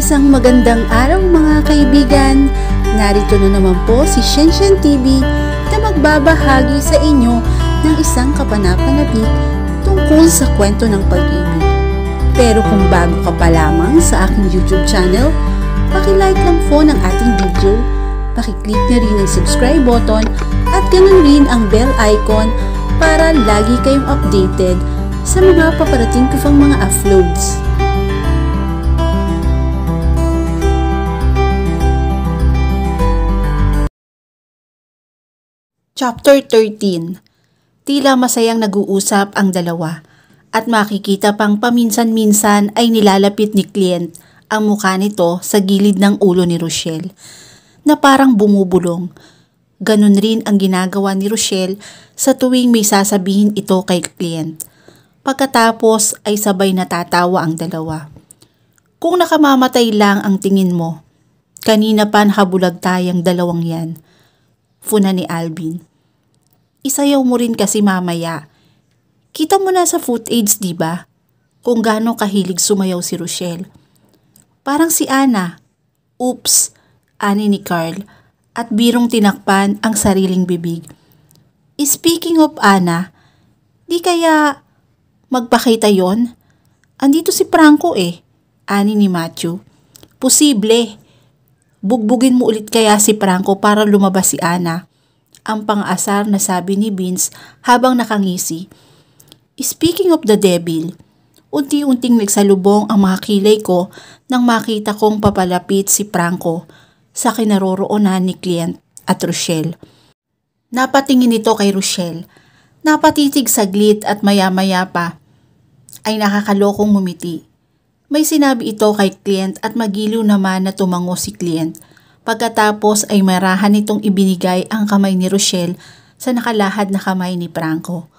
Isang magandang araw mga kaibigan. Narito na naman po si Shenshen TV na magbabahagi sa inyo ng isang kapanapanabik tungkol sa kwento ng pag-ibig. Pero kung bago ka pa lamang sa aking YouTube channel, pakilike lang po ng ating video, pakiclick na rin ang subscribe button at ganun rin ang bell icon para lagi kayong updated sa mga paparating ko pang mga uploads. Chapter 13 Tila masayang nag-uusap ang dalawa at makikita pang paminsan-minsan ay nilalapit ni Client ang mukha nito sa gilid ng ulo ni Rochelle na parang bumubulong. Ganon rin ang ginagawa ni Rochelle sa tuwing may sasabihin ito kay Client. Pagkatapos ay sabay natatawa ang dalawa. Kung nakamamatay lang ang tingin mo, kanina pa nakabulag tayang dalawang yan. Funa ni Alvin. Isayaw mo rin kasi mamaya. Kita mo na sa footage, di ba? Kung gaano kahilig sumayaw si Rochelle. Parang si Ana. Oops, ani ni Carl. At birong tinakpan ang sariling bibig. Speaking of Ana, di kaya magpakita yon? Andito si Franco eh, ani ni Matthew. Posible. Bugbugin mo ulit kaya si Franco para lumabas si Ana ang pang-asar na sabi ni Vince habang nakangisi. Speaking of the devil, unti-unting nagsalubong ang mga kilay ko nang makita kong papalapit si Franco sa kinaroroonan ni Client at Rochelle. Napatingin ito kay Rochelle. Napatitig saglit at maya-maya pa ay nakakalokong mumiti. May sinabi ito kay Client at magiliw naman na tumango si Client Pagkatapos ay marahan nitong ibinigay ang kamay ni Rochelle sa nakalahad na kamay ni Franco.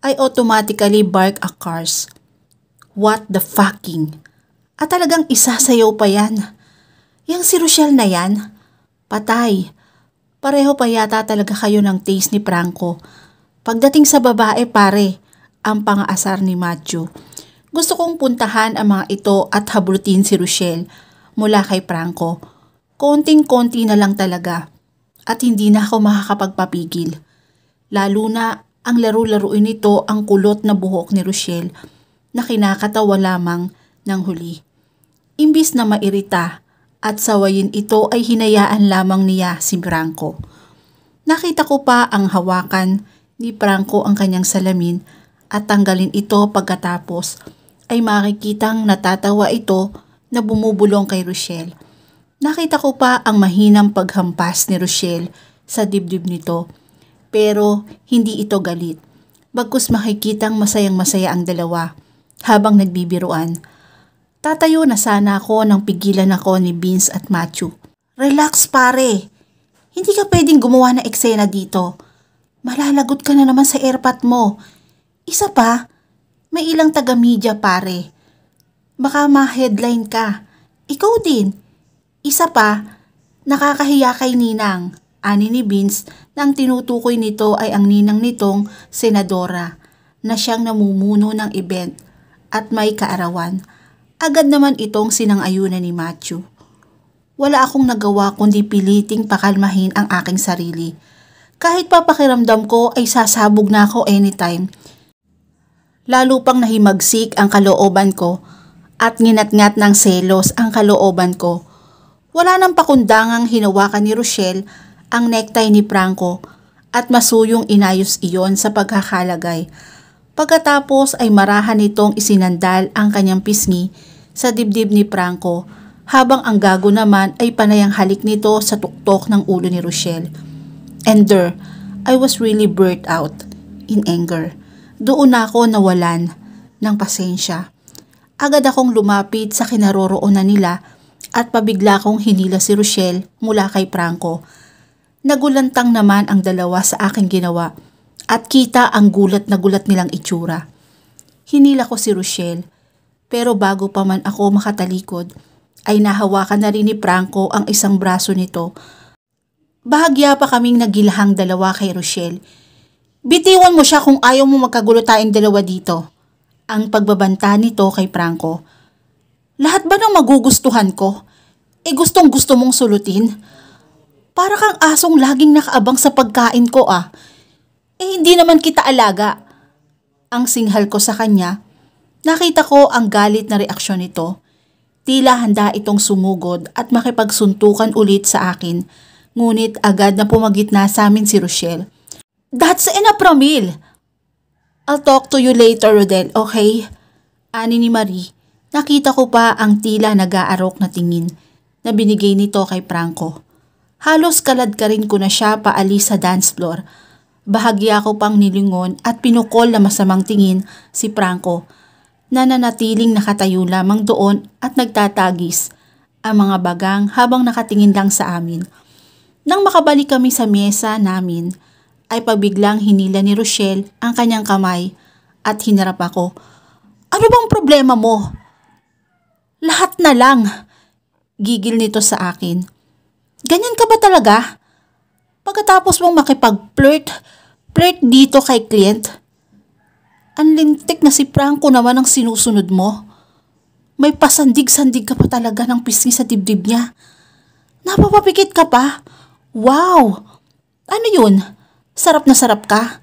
I automatically bark a curse. What the fucking? At talagang isasayaw pa yan. Yang si Rochelle na yan? Patay. Pareho pa yata talaga kayo ng taste ni Franco. Pagdating sa babae pare, ang pangaasar ni Matthew. Gusto kong puntahan ang mga ito at hablutin si Rochelle mula kay Franco konting-konti na lang talaga at hindi na ako makakapagpapigil. Lalo na ang laro-laruin nito ang kulot na buhok ni Rochelle na kinakatawa lamang ng huli. Imbis na mairita at sawayin ito ay hinayaan lamang niya si Franco. Nakita ko pa ang hawakan ni Franco ang kanyang salamin at tanggalin ito pagkatapos ay makikitang natatawa ito na bumubulong kay Rochelle Nakita ko pa ang mahinang paghampas ni Rochelle sa dibdib nito. Pero hindi ito galit. Bagkus makikitang masayang masaya ang dalawa habang nagbibiruan. Tatayo na sana ako nang pigilan ako ni Vince at Matthew. Relax pare. Hindi ka pwedeng gumawa ng eksena dito. Malalagot ka na naman sa airpot mo. Isa pa, may ilang taga-media pare. Baka ma-headline ka. Ikaw din isa pa, nakakahiya kay Ninang, ani ni Vince nang tinutukoy nito ay ang ninang nitong senadora na siyang namumuno ng event at may kaarawan. Agad naman itong sinang-ayunan ni Matthew. Wala akong nagawa kundi piliting pakalmahin ang aking sarili. Kahit papakiramdam ko ay sasabog na ako anytime. Lalo pang nahimagsik ang kalooban ko at nginatngat ng selos ang kalooban ko wala nang pakundangang hinawakan ni Rochelle ang necktie ni Franco at masuyong inayos iyon sa pagkakalagay. Pagkatapos ay marahan nitong isinandal ang kanyang pisngi sa dibdib ni Franco habang ang gago naman ay panayang halik nito sa tuktok ng ulo ni Rochelle. And there, I was really burnt out in anger. Doon ako nawalan ng pasensya. Agad akong lumapit sa kinaroroonan nila at pabigla kong hinila si Rochelle mula kay Franco. Nagulantang naman ang dalawa sa aking ginawa at kita ang gulat na gulat nilang itsura. Hinila ko si Rochelle pero bago pa man ako makatalikod ay nahawakan na rin ni Franco ang isang braso nito. Bahagya pa kaming nagilahang dalawa kay Rochelle. Bitiwan mo siya kung ayaw mo magkagulo tayong dalawa dito. Ang pagbabanta nito kay Franco. Lahat ba ng magugustuhan ko? Eh gustong gusto mong sulutin? Para kang asong laging nakaabang sa pagkain ko ah. Eh hindi naman kita alaga. Ang singhal ko sa kanya, nakita ko ang galit na reaksyon nito. Tila handa itong sumugod at makipagsuntukan ulit sa akin. Ngunit agad na pumagitna sa amin si Rochelle. That's enough, Ramil! I'll talk to you later, Rodel, okay? Ani ni Marie, nakita ko pa ang tila nag-aarok na tingin na binigay nito kay Franco. Halos kalad ka rin ko na siya paalis sa dance floor. Bahagya ko pang nilingon at pinukol na masamang tingin si Franco na nanatiling nakatayo lamang doon at nagtatagis ang mga bagang habang nakatingin lang sa amin. Nang makabalik kami sa mesa namin, ay pabiglang hinila ni Rochelle ang kanyang kamay at hinarap ako. Ano bang problema mo? Lahat na lang. Gigil nito sa akin. Ganyan ka ba talaga? Pagkatapos mong makipag-flirt, flirt dito kay client, ang lintik na si Franco naman ang sinusunod mo. May pasandig-sandig ka pa talaga ng pisngi sa dibdib niya. Napapapikit ka pa? Wow! Ano yun? Sarap na sarap ka?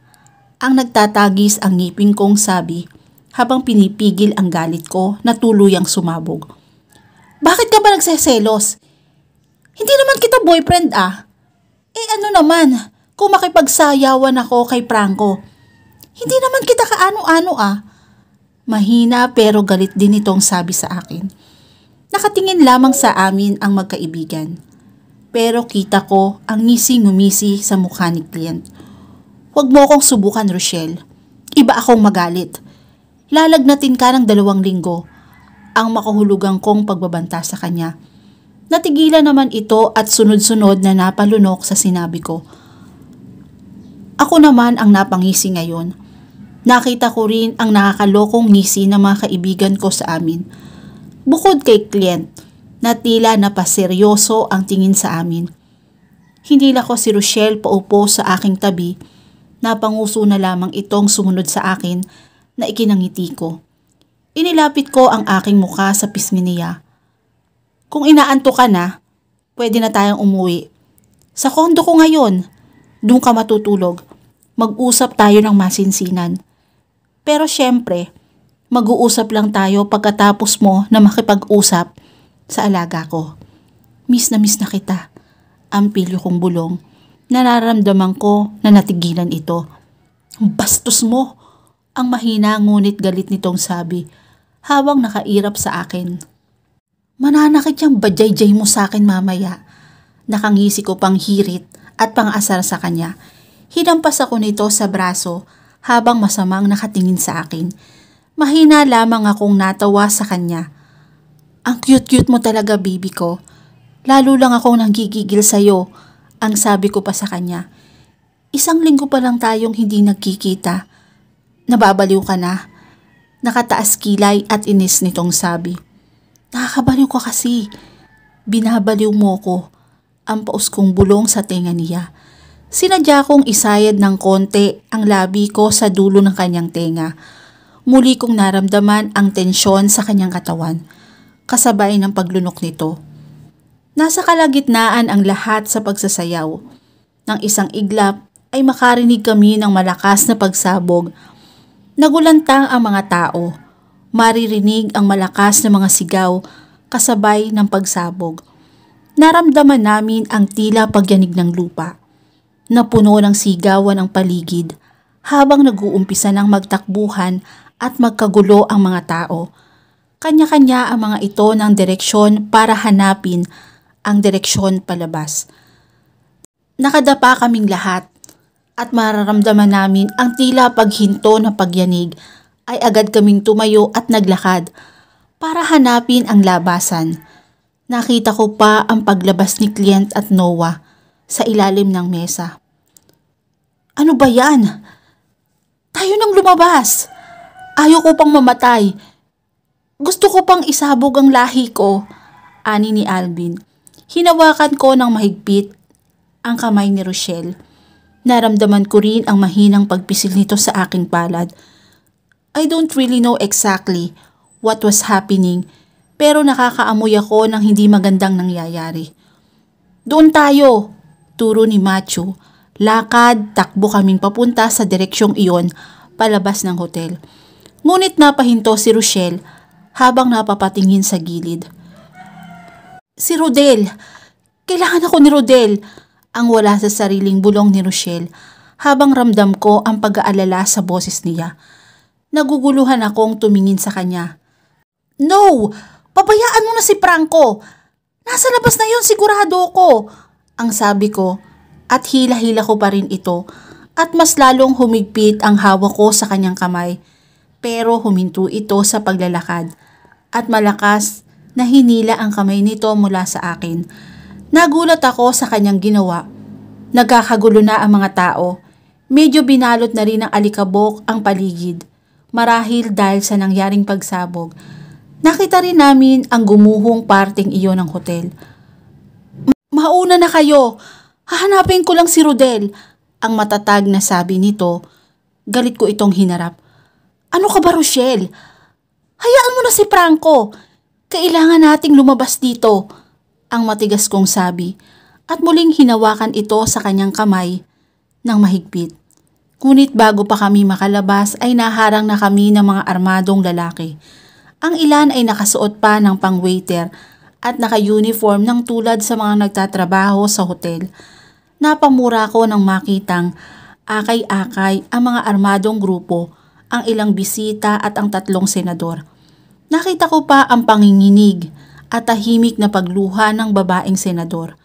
Ang nagtatagis ang ngipin kong sabi habang pinipigil ang galit ko na tuluyang sumabog. Bakit ka ba nagseselos? Hindi naman kita boyfriend ah. Eh ano naman, kung makipagsayawan ako kay Franco, hindi naman kita kaano-ano ah. Mahina pero galit din itong sabi sa akin. Nakatingin lamang sa amin ang magkaibigan. Pero kita ko ang ngisi-ngumisi sa mukha ni client. Huwag mo akong subukan, Rochelle. Iba akong magalit. Lalagnatin ka ng dalawang linggo ang makahulugang kong pagbabanta sa kanya. Natigilan naman ito at sunod-sunod na napalunok sa sinabi ko. Ako naman ang napangisi ngayon Nakita ko rin ang nakakalokong ngisi ng mga kaibigan ko sa amin. Bukod kay client, na tila napaseryoso ang tingin sa amin. Hindi lang ko si Rochelle paupo sa aking tabi, napanguso na lamang itong sumunod sa akin na ikinangiti ko. Inilapit ko ang aking muka sa pisngi niya. Kung inaanto ka na, pwede na tayong umuwi. Sa kondo ko ngayon, doon ka matutulog. Mag-usap tayo ng masinsinan. Pero syempre, mag-uusap lang tayo pagkatapos mo na makipag-usap sa alaga ko. Miss na miss na kita. Ang pilyo kong bulong. Nararamdaman ko na natigilan ito. Bastos mo! Ang mahina ngunit galit nitong sabi habang nakairap sa akin. Mananakit yung bajay-jay mo sa akin mamaya. Nakangisi ko pang hirit at pang-asar sa kanya. Hinampas ako nito sa braso habang masamang nakatingin sa akin. Mahina lamang akong natawa sa kanya. Ang cute-cute mo talaga, baby ko. Lalo lang akong nanggigigil sa'yo, ang sabi ko pa sa kanya. Isang linggo pa lang tayong hindi nagkikita. Nababaliw ka na. Nakataas kilay at inis nitong sabi. Nakakabaliw ka kasi. Binabaliw mo ko. Ang paus kong bulong sa tenga niya. Sinadya kong isayad ng konti ang labi ko sa dulo ng kanyang tenga. Muli kong naramdaman ang tensyon sa kanyang katawan, kasabay ng paglunok nito. Nasa kalagitnaan ang lahat sa pagsasayaw. Nang isang iglap ay makarinig kami ng malakas na pagsabog. Nagulantang ang mga tao. Maririnig ang malakas na mga sigaw kasabay ng pagsabog. Naramdaman namin ang tila pagyanig ng lupa na puno ng sigawan ang paligid habang nag-uumpisa ng magtakbuhan at magkagulo ang mga tao. Kanya-kanya ang mga ito ng direksyon para hanapin ang direksyon palabas. Nakadapa kaming lahat at mararamdaman namin ang tila paghinto na pagyanig ay agad kaming tumayo at naglakad para hanapin ang labasan. Nakita ko pa ang paglabas ni Client at Noah sa ilalim ng mesa. Ano ba yan? Tayo nang lumabas. Ayaw ko pang mamatay. Gusto ko pang isabog ang lahi ko, ani ni Alvin. Hinawakan ko ng mahigpit ang kamay ni Rochelle. Naramdaman ko rin ang mahinang pagpisil nito sa aking palad. I don't really know exactly what was happening, pero nakakaamoy ako ng hindi magandang nangyayari. Doon tayo, turo ni Macho. Lakad, takbo kaming papunta sa direksyong iyon palabas ng hotel. Ngunit napahinto si Rochelle habang napapatingin sa gilid. Si Rodel! Kailangan ako ni Rodel! Ang wala sa sariling bulong ni Rochelle habang ramdam ko ang pag-aalala sa boses niya. Naguguluhan akong tumingin sa kanya. No! Pabayaan mo na si Franco! Nasa labas na yon sigurado ko! Ang sabi ko at hila-hila ko pa rin ito at mas lalong humigpit ang hawak ko sa kanyang kamay pero huminto ito sa paglalakad at malakas na hinila ang kamay nito mula sa akin. Nagulat ako sa kanyang ginawa. Nagkakagulo na ang mga tao. Medyo binalot na rin ng alikabok ang paligid. Marahil dahil sa nangyaring pagsabog. Nakita rin namin ang gumuhong parting iyon ng hotel. Mauna na kayo! Hahanapin ko lang si Rodel. Ang matatag na sabi nito. Galit ko itong hinarap. Ano ka ba, Rochelle? Hayaan mo na si Franco. Kailangan nating lumabas dito. Ang matigas kong sabi. At muling hinawakan ito sa kanyang kamay ng mahigpit. Ngunit bago pa kami makalabas ay naharang na kami ng mga armadong lalaki. Ang ilan ay nakasuot pa ng pang-waiter at naka-uniform ng tulad sa mga nagtatrabaho sa hotel. Napamura ko nang makitang akay-akay ang mga armadong grupo, ang ilang bisita at ang tatlong senador. Nakita ko pa ang panginginig at tahimik na pagluha ng babaeng senador.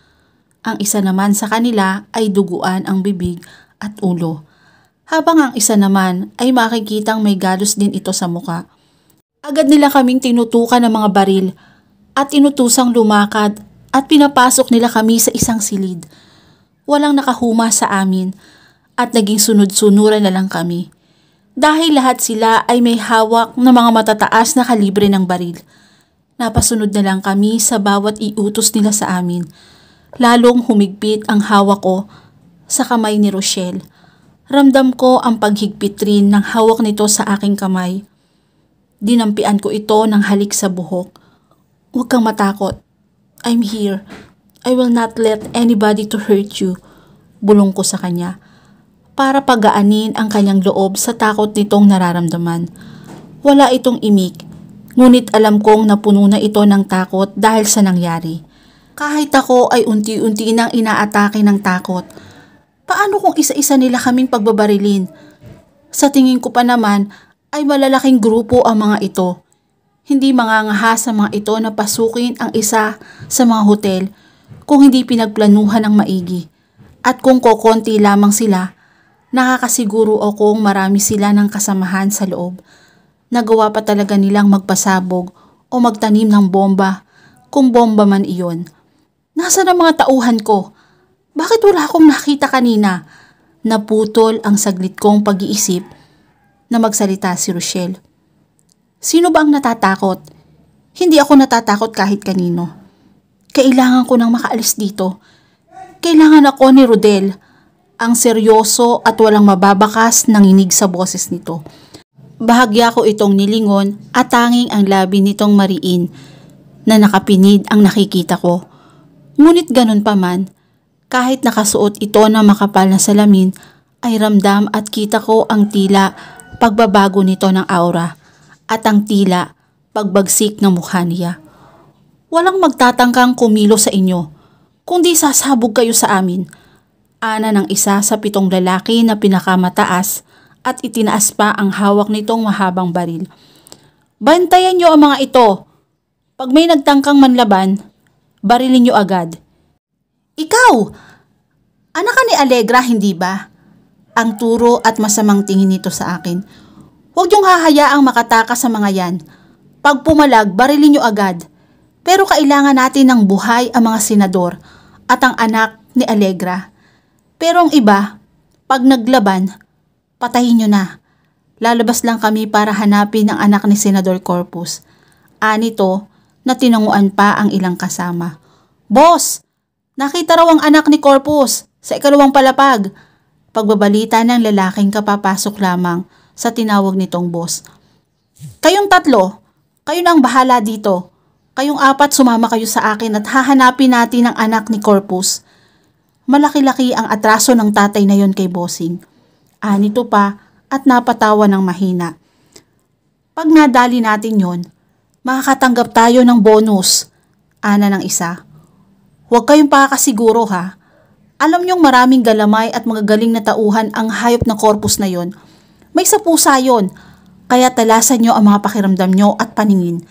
Ang isa naman sa kanila ay duguan ang bibig at ulo habang ang isa naman ay makikitang may galos din ito sa muka. Agad nila kaming tinutukan ng mga baril at inutusang lumakad at pinapasok nila kami sa isang silid. Walang nakahuma sa amin at naging sunod-sunuran na lang kami. Dahil lahat sila ay may hawak na mga matataas na kalibre ng baril. Napasunod na lang kami sa bawat iutos nila sa amin. Lalong humigpit ang hawak ko sa kamay ni Rochelle Ramdam ko ang paghigpit rin ng hawak nito sa aking kamay. Dinampian ko ito ng halik sa buhok. Huwag kang matakot. I'm here. I will not let anybody to hurt you. Bulong ko sa kanya. Para pagaanin ang kanyang loob sa takot nitong nararamdaman. Wala itong imik. Ngunit alam kong napuno na ito ng takot dahil sa nangyari. Kahit ako ay unti-unti nang inaatake ng takot Paano kung isa-isa nila kaming pagbabarilin? Sa tingin ko pa naman ay malalaking grupo ang mga ito. Hindi mangangaha sa mga ito na pasukin ang isa sa mga hotel kung hindi pinagplanuhan ng maigi. At kung kokonti lamang sila, nakakasiguro akong marami sila ng kasamahan sa loob. Nagawa pa talaga nilang magpasabog o magtanim ng bomba kung bomba man iyon. Nasa na mga tauhan ko? Bakit wala akong nakita kanina? Naputol ang saglit kong pag-iisip na magsalita si Rochelle. Sino ba ang natatakot? Hindi ako natatakot kahit kanino. Kailangan ko nang makaalis dito. Kailangan ako ni Rodel. Ang seryoso at walang mababakas nanginig sa boses nito. Bahagya ko itong nilingon at tanging ang labi nitong mariin na nakapinid ang nakikita ko. Ngunit ganun pa man, kahit nakasuot ito ng makapal na salamin, ay ramdam at kita ko ang tila pagbabago nito ng aura at ang tila pagbagsik ng mukha niya. Walang magtatangkang kumilo sa inyo, kundi sasabog kayo sa amin. Ana ng isa sa pitong lalaki na pinakamataas at itinaas pa ang hawak nitong mahabang baril. Bantayan niyo ang mga ito. Pag may nagtangkang manlaban, barilin niyo agad. Ikaw! Anak ka ni Allegra, hindi ba? Ang turo at masamang tingin nito sa akin. Huwag niyong hahayaang makatakas sa mga yan. Pag pumalag, barilin niyo agad. Pero kailangan natin ng buhay ang mga senador at ang anak ni Allegra. Pero ang iba, pag naglaban, patayin niyo na. Lalabas lang kami para hanapin ang anak ni Senador Corpus. Anito na tinanguan pa ang ilang kasama. Boss, Nakita raw ang anak ni Corpus sa ikalawang palapag. Pagbabalita ng lalaking kapapasok lamang sa tinawag nitong boss. Kayong tatlo, kayo na ang bahala dito. Kayong apat sumama kayo sa akin at hahanapin natin ang anak ni Corpus. Malaki-laki ang atraso ng tatay na yon kay Bossing. Anito pa at napatawa ng mahina. Pag nadali natin yon, makakatanggap tayo ng bonus. Ana ng isa. Huwag kayong pakakasiguro ha. Alam niyong maraming galamay at magagaling na tauhan ang hayop na corpus na yon. May sa pusa yon, kaya talasan niyo ang mga pakiramdam niyo at paningin.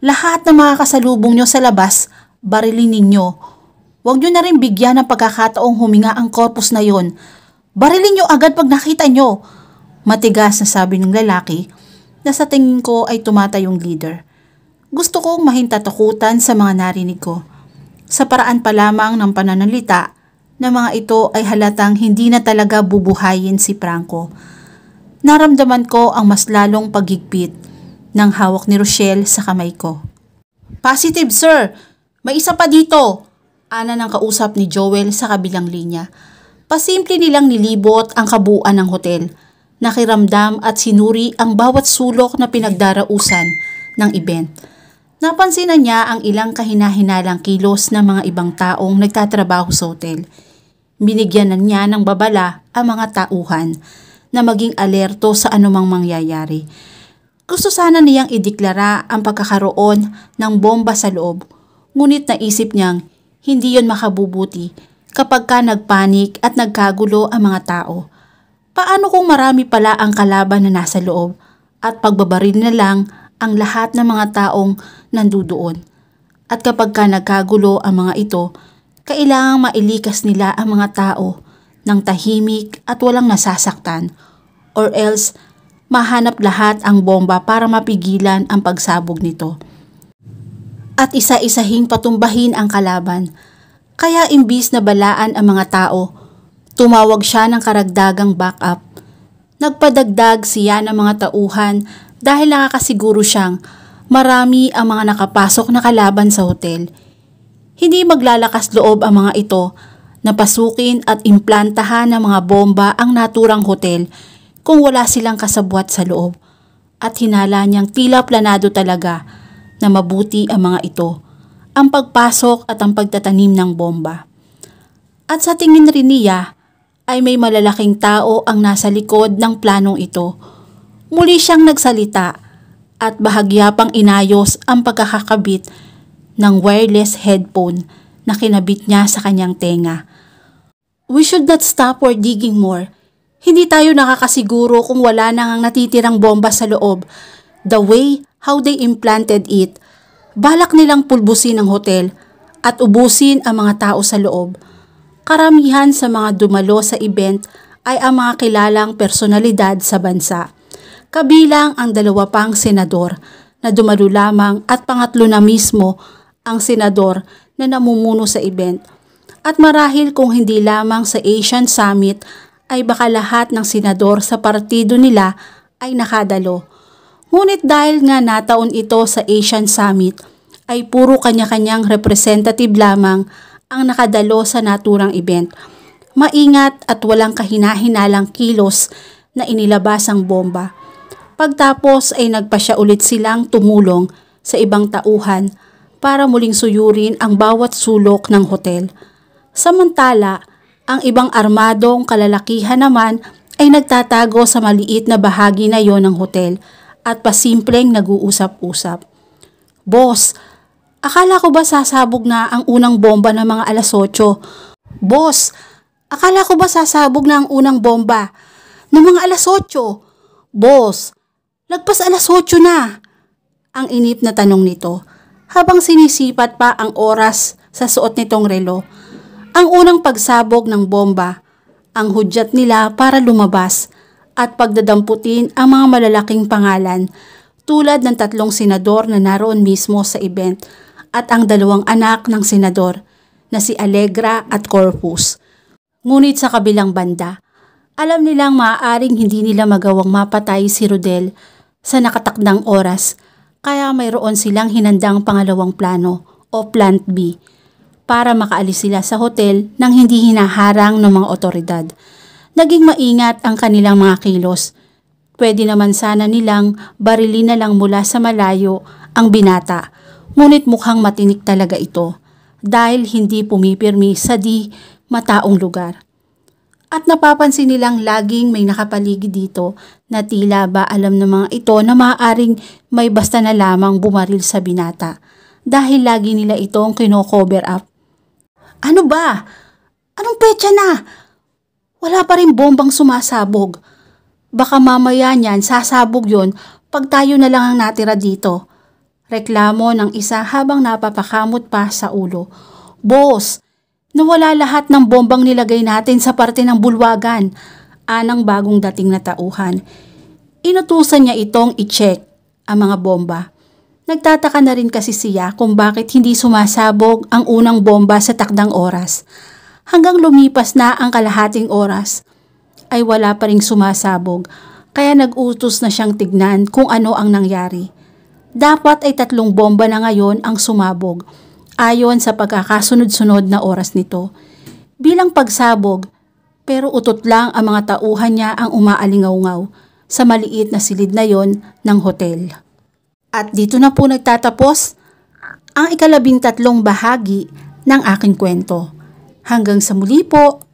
Lahat ng mga kasalubong nyo sa labas, barilin ninyo. Huwag nyo na rin bigyan ng pagkakataong huminga ang corpus na yon. Barilin nyo agad pag nakita nyo. Matigas na sabi ng lalaki na sa tingin ko ay tumatayong leader. Gusto kong mahintatakutan sa mga narinig ko. Sa paraan pa lamang ng pananalita na mga ito ay halatang hindi na talaga bubuhayin si Franco. Naramdaman ko ang mas lalong pagigpit ng hawak ni Rochelle sa kamay ko. Positive sir! May isa pa dito! Ana ng kausap ni Joel sa kabilang linya. Pasimple nilang nilibot ang kabuuan ng hotel. Nakiramdam at sinuri ang bawat sulok na pinagdarausan ng event. Napansin na niya ang ilang kahinahinalang kilos ng mga ibang taong nagtatrabaho sa hotel. Binigyan na niya ng babala ang mga tauhan na maging alerto sa anumang mangyayari. Gusto sana niyang ideklara ang pagkakaroon ng bomba sa loob, ngunit naisip niyang hindi yon makabubuti kapag ka nagpanik at nagkagulo ang mga tao. Paano kung marami pala ang kalaban na nasa loob at pagbabaril na lang ang lahat ng mga taong nandudoon? At kapag ka nagkagulo ang mga ito, kailangang mailikas nila ang mga tao ng tahimik at walang nasasaktan or else mahanap lahat ang bomba para mapigilan ang pagsabog nito. At isa-isahing patumbahin ang kalaban. Kaya imbis na balaan ang mga tao, tumawag siya ng karagdagang backup. Nagpadagdag siya ng mga tauhan dahil nakakasiguro siyang marami ang mga nakapasok na kalaban sa hotel. Hindi maglalakas loob ang mga ito na pasukin at implantahan ng mga bomba ang naturang hotel kung wala silang kasabwat sa loob at hinala niyang tila planado talaga na mabuti ang mga ito, ang pagpasok at ang pagtatanim ng bomba. At sa tingin rin niya ay may malalaking tao ang nasa likod ng planong ito. Muli siyang nagsalita at bahagya pang inayos ang pagkakakabit ng wireless headphone na kinabit niya sa kanyang tenga. We should not stop or digging more hindi tayo nakakasiguro kung wala nang natitirang bomba sa loob. The way how they implanted it, balak nilang pulbusin ang hotel at ubusin ang mga tao sa loob. Karamihan sa mga dumalo sa event ay ang mga kilalang personalidad sa bansa. Kabilang ang dalawa pang senador na dumalo lamang at pangatlo na mismo ang senador na namumuno sa event. At marahil kung hindi lamang sa Asian Summit ay baka lahat ng senador sa partido nila ay nakadalo. Ngunit dahil nga nataon ito sa Asian Summit, ay puro kanya-kanyang representative lamang ang nakadalo sa naturang event. Maingat at walang kahinahinalang kilos na inilabas ang bomba. Pagtapos ay nagpasya ulit silang tumulong sa ibang tauhan para muling suyurin ang bawat sulok ng hotel. Samantala, ang ibang armadong kalalakihan naman ay nagtatago sa maliit na bahagi na yon ng hotel at pasimpleng nag-uusap-usap. Boss, akala ko ba sasabog na ang unang bomba ng mga alas 8? Boss, akala ko ba sasabog na ang unang bomba ng mga alas 8? Boss, lagpas alas 8 na. Ang inip na tanong nito habang sinisipat pa ang oras sa suot nitong relo ang unang pagsabog ng bomba, ang hudyat nila para lumabas at pagdadamputin ang mga malalaking pangalan tulad ng tatlong senador na naroon mismo sa event at ang dalawang anak ng senador na si Allegra at Corpus. Ngunit sa kabilang banda, alam nilang maaaring hindi nila magawang mapatay si Rodel sa nakatakdang oras kaya mayroon silang hinandang pangalawang plano o Plant B para makaalis sila sa hotel nang hindi hinaharang ng mga otoridad. Naging maingat ang kanilang mga kilos. Pwede naman sana nilang barilin na lang mula sa malayo ang binata. Ngunit mukhang matinik talaga ito dahil hindi pumipirmi sa di mataong lugar. At napapansin nilang laging may nakapaligid dito na tila ba alam ng mga ito na maaaring may basta na lamang bumaril sa binata dahil lagi nila itong kino-cover up. Ano ba? Anong petsa na? Wala pa rin bombang sumasabog. Baka mamaya niyan sasabog yon pag tayo na lang ang natira dito. Reklamo ng isa habang napapakamot pa sa ulo. Boss, nawala lahat ng bombang nilagay natin sa parte ng bulwagan. Anang bagong dating na tauhan. Inutusan niya itong i-check ang mga bomba. Nagtataka na rin kasi siya kung bakit hindi sumasabog ang unang bomba sa takdang oras. Hanggang lumipas na ang kalahating oras, ay wala pa ring sumasabog kaya nag-utos na siyang tignan kung ano ang nangyari. Dapat ay tatlong bomba na ngayon ang sumabog ayon sa pagkakasunod-sunod na oras nito. Bilang pagsabog, pero utot lang ang mga tauhan niya ang umaalingaw-ngaw sa maliit na silid na yon ng hotel. At dito na po nagtatapos ang ikalabing tatlong bahagi ng aking kwento. Hanggang sa muli po,